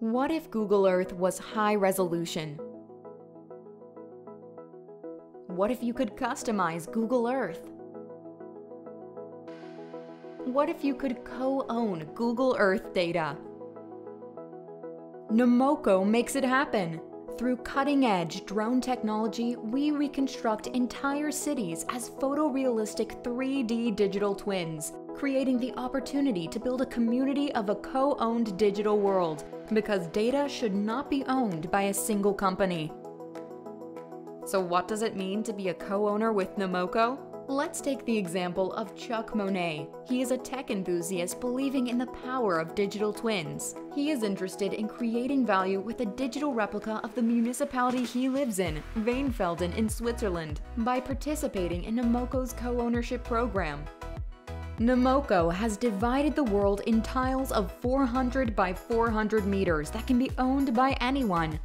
What if Google Earth was high resolution? What if you could customize Google Earth? What if you could co-own Google Earth data? Nomoko makes it happen. Through cutting-edge drone technology, we reconstruct entire cities as photorealistic 3D digital twins, creating the opportunity to build a community of a co-owned digital world, because data should not be owned by a single company. So what does it mean to be a co-owner with Nomoko? Let's take the example of Chuck Monet. He is a tech enthusiast believing in the power of digital twins. He is interested in creating value with a digital replica of the municipality he lives in, Weinfelden in Switzerland, by participating in Nomoko's co-ownership program. Nomoko has divided the world in tiles of 400 by 400 meters that can be owned by anyone.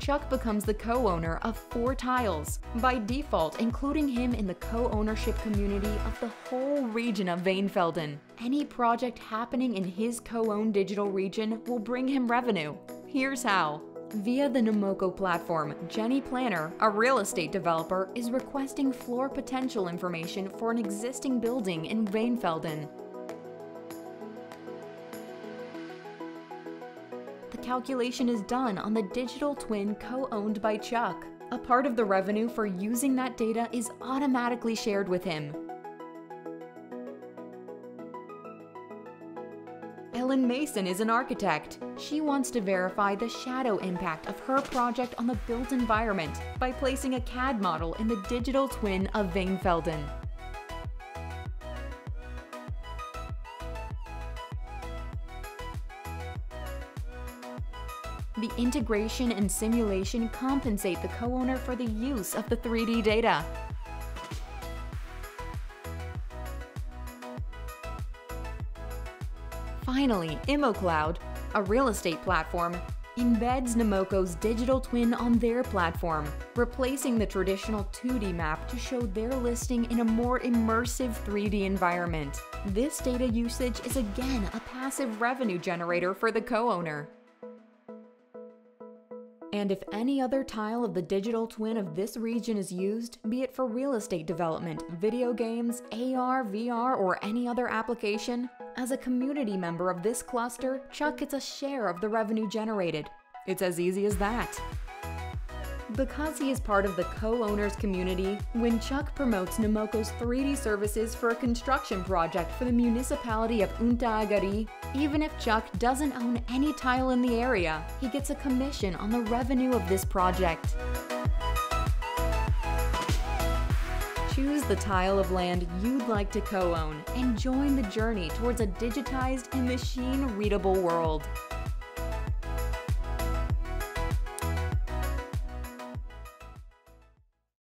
Chuck becomes the co-owner of four tiles, by default including him in the co-ownership community of the whole region of Weinfelden. Any project happening in his co-owned digital region will bring him revenue. Here's how. Via the Nomoko platform, Jenny Planner, a real estate developer, is requesting floor potential information for an existing building in Weinfelden. The calculation is done on the digital twin co-owned by Chuck. A part of the revenue for using that data is automatically shared with him. Ellen Mason is an architect. She wants to verify the shadow impact of her project on the built environment by placing a CAD model in the digital twin of Weinfelden. The integration and simulation compensate the co-owner for the use of the 3D data. Finally, ImmoCloud, a real estate platform, embeds Nomoko's digital twin on their platform, replacing the traditional 2D map to show their listing in a more immersive 3D environment. This data usage is again a passive revenue generator for the co-owner. And if any other tile of the digital twin of this region is used, be it for real estate development, video games, AR, VR, or any other application, as a community member of this cluster, Chuck gets a share of the revenue generated. It's as easy as that. Because he is part of the co-owners community, when Chuck promotes Nomoko's 3D services for a construction project for the municipality of Unta even if Chuck doesn't own any tile in the area, he gets a commission on the revenue of this project. Choose the tile of land you'd like to co-own and join the journey towards a digitized and machine-readable world.